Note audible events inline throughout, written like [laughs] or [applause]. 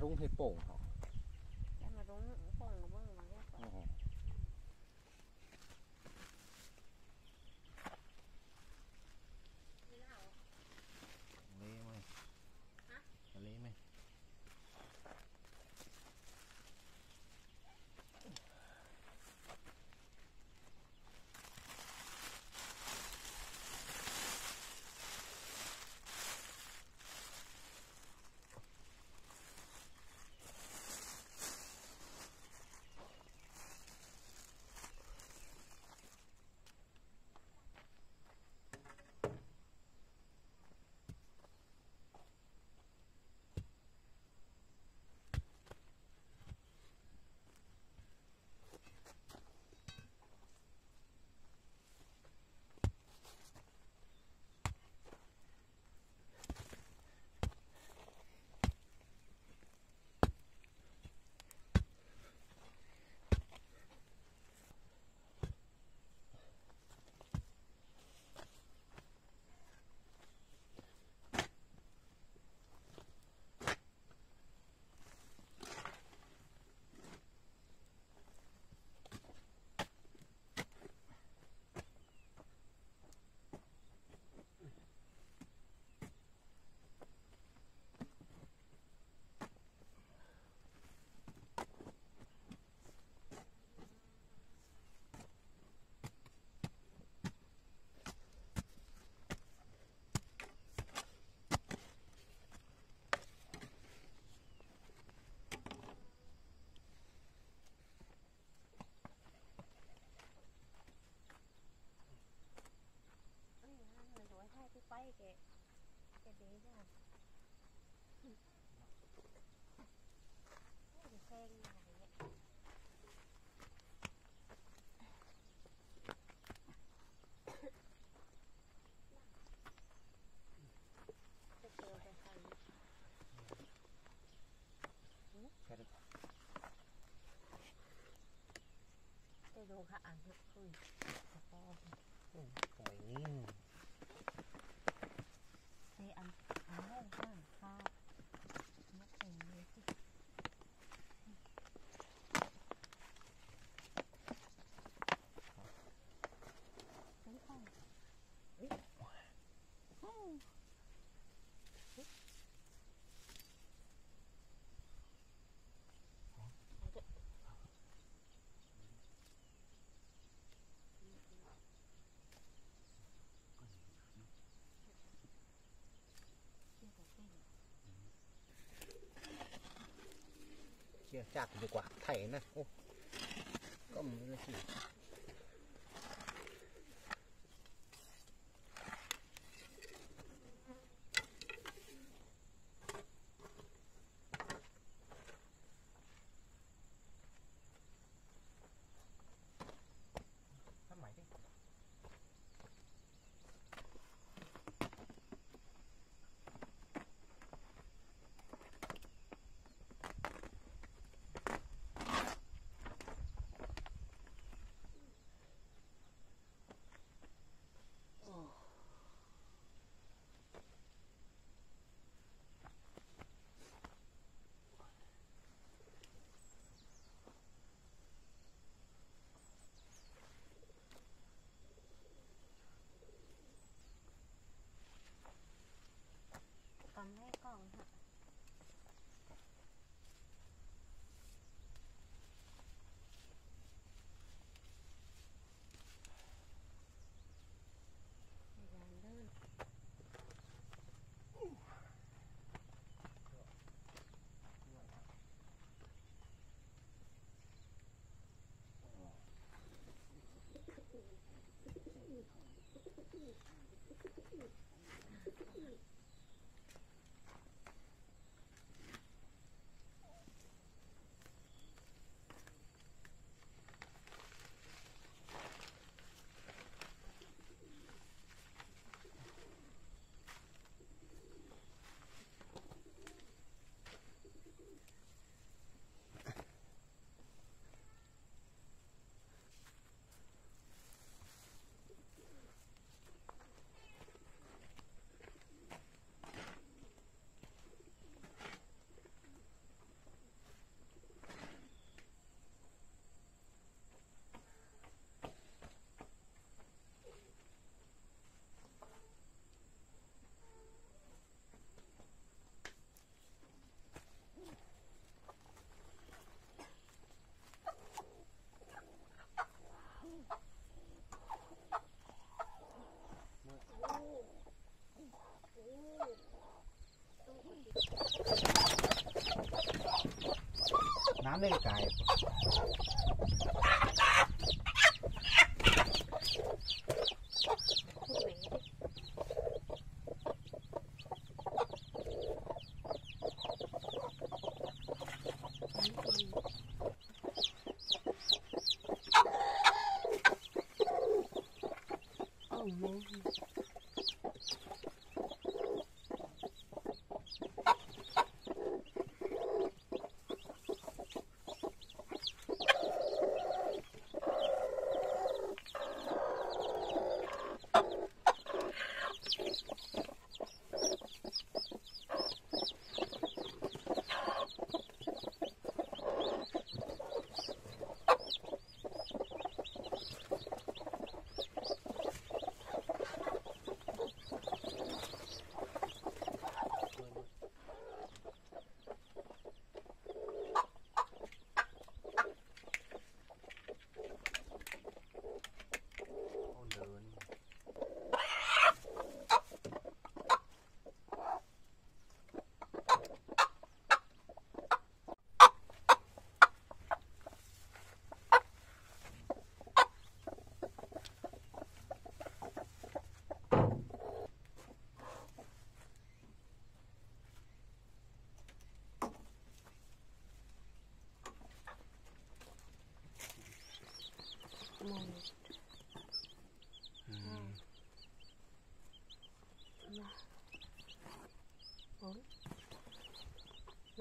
都可以งใจากดีกว่าไถนะโอ้ก็มันสิ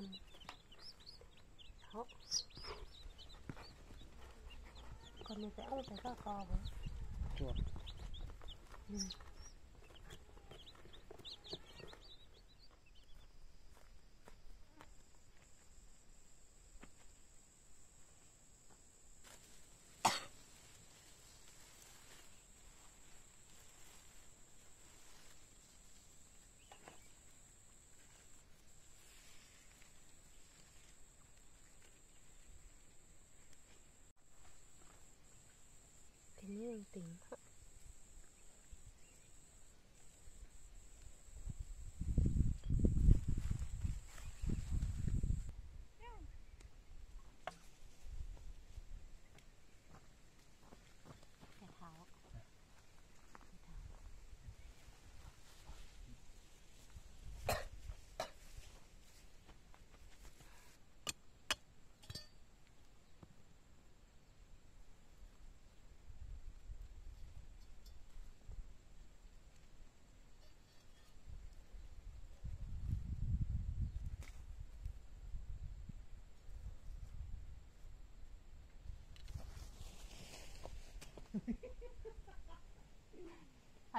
าเขาะคนนี้ไก้วแต่ก็กอบ่จวบอืม hả? Cái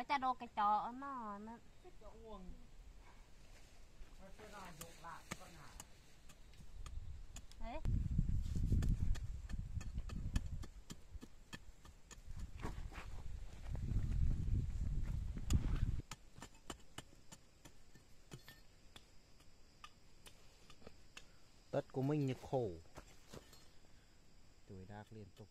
ở cha đồ cái trò nó nó đấy. Của mình như khổ. Tuổi đa liên tục.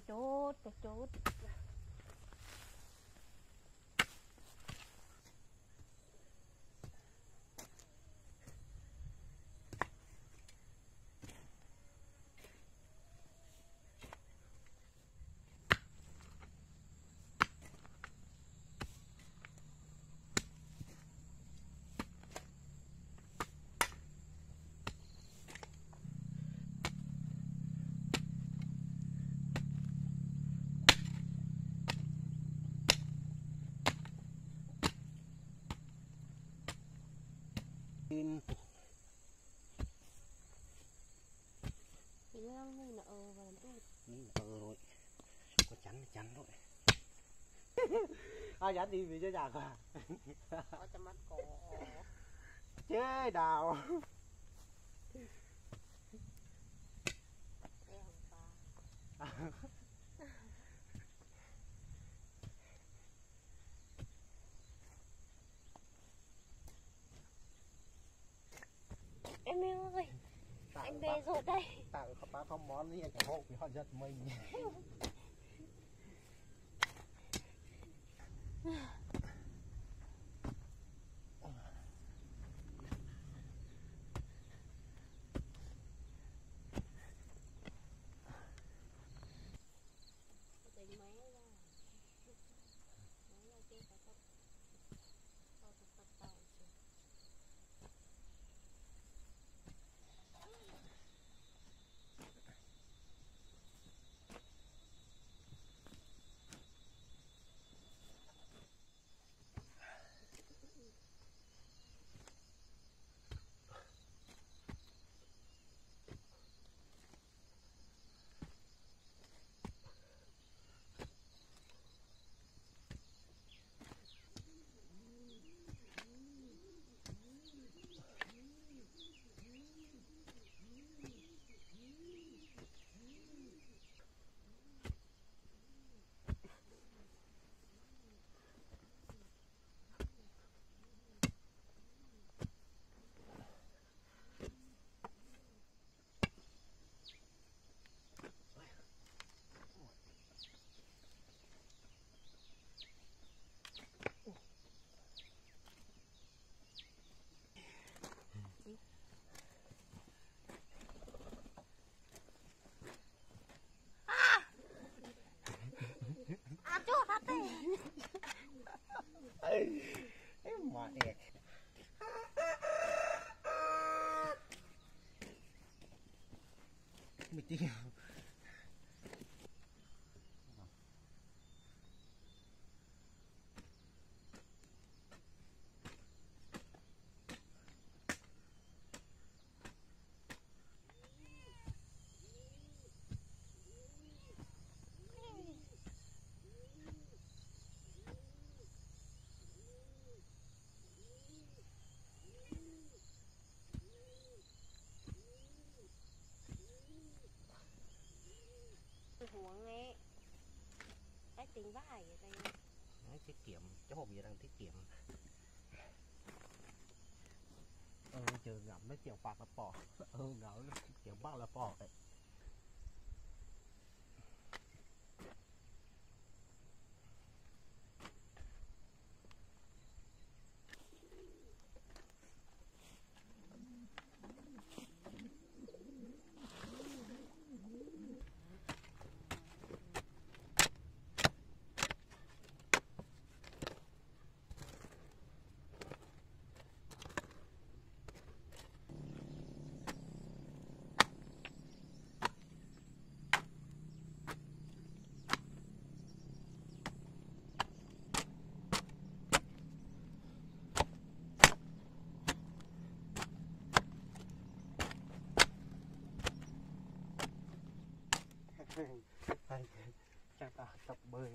Cái chút, cái chút. Tin Thì nó là ờ và làm rồi Có chắn chắn rồi Ai dán đi vì chơi giặc à Có cho mắt cổ. Chế đào anh về rồi đây. Tặng bác không món gì cả hộ vì họ giật mình [laughs] [laughs] ทิศเกี่ยมเจ้าผมอยู่ทางทิศเกี่ยมเออเจอเงาไม่เกี่ยวปากละปอเออเงาเกี่ยวบ้างละปอเล Chào tạm bơi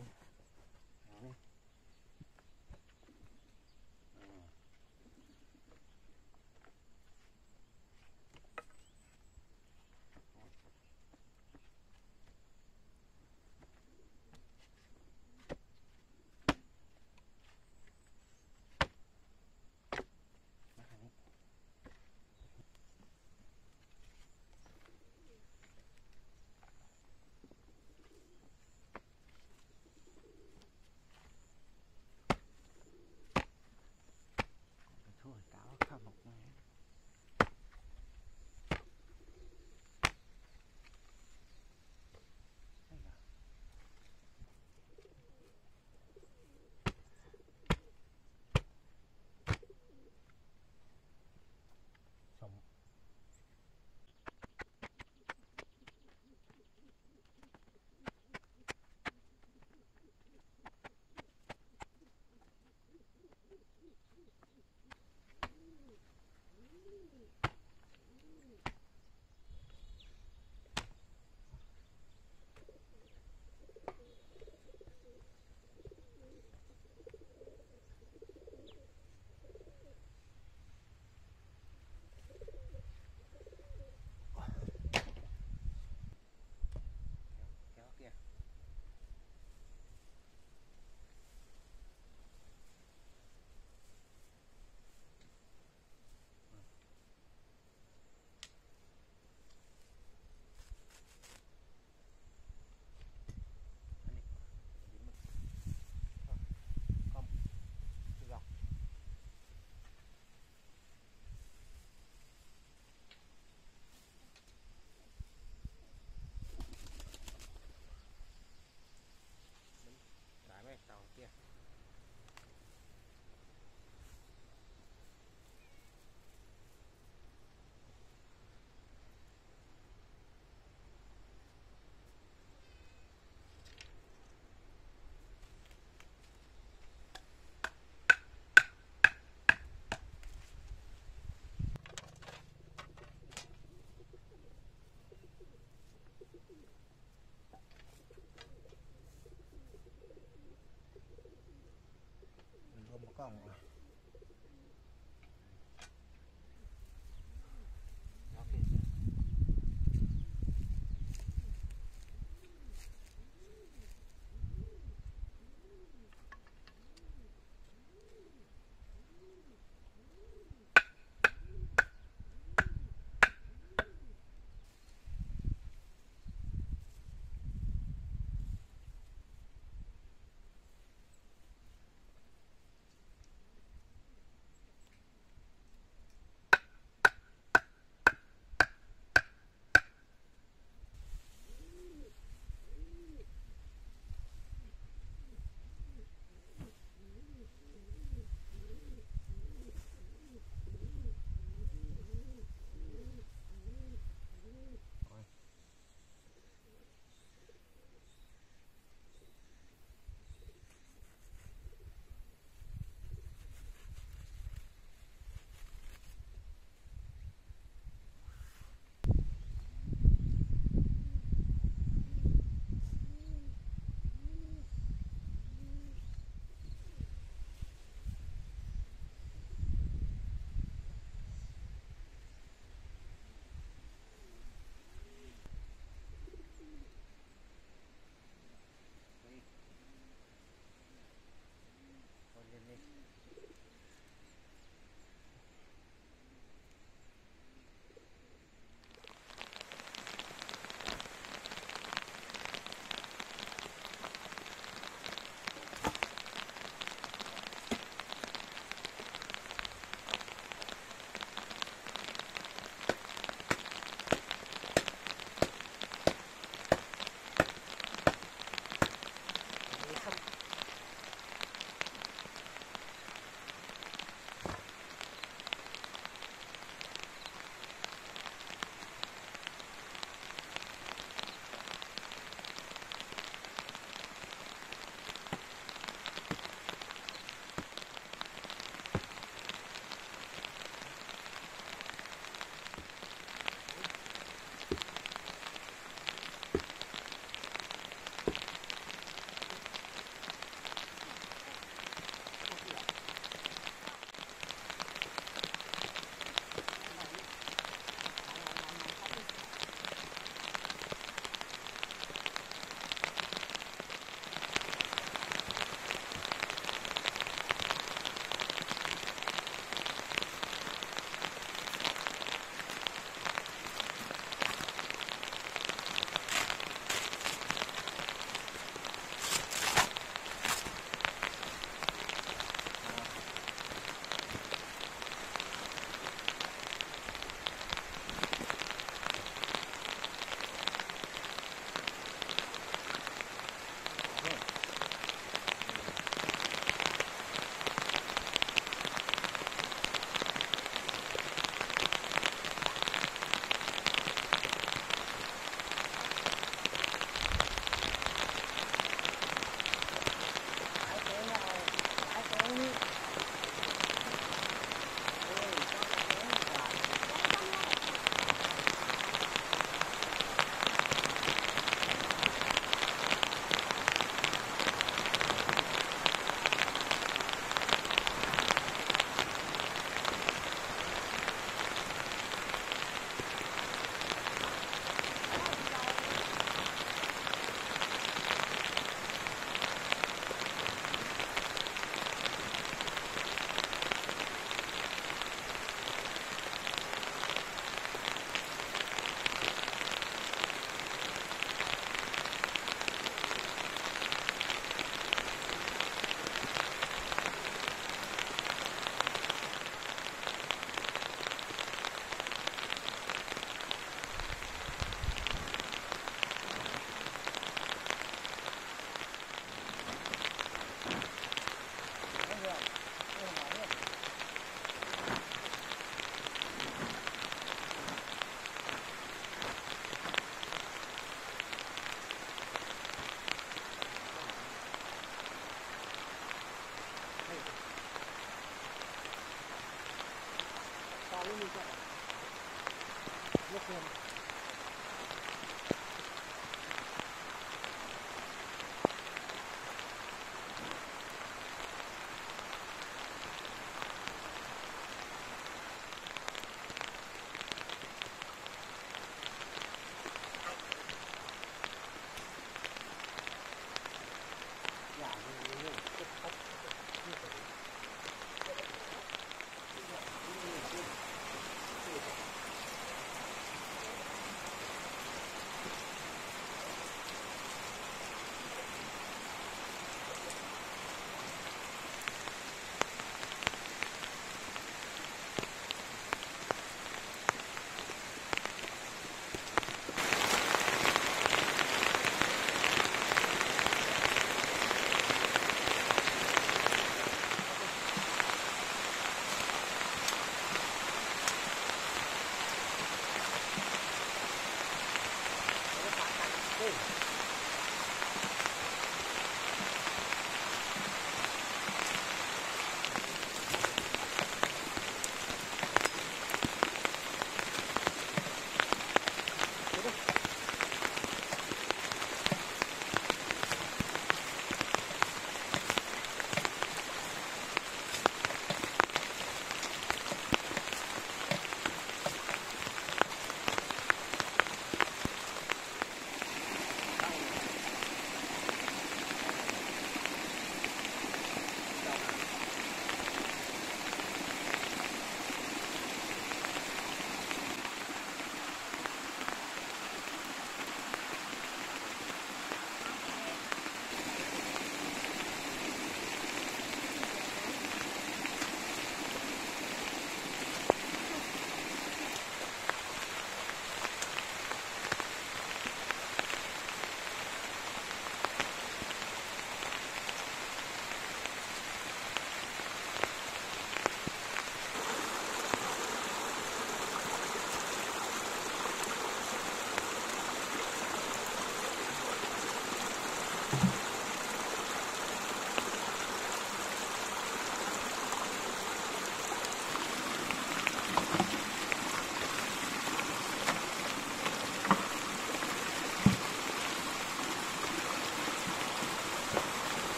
挂我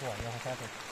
对，要不这。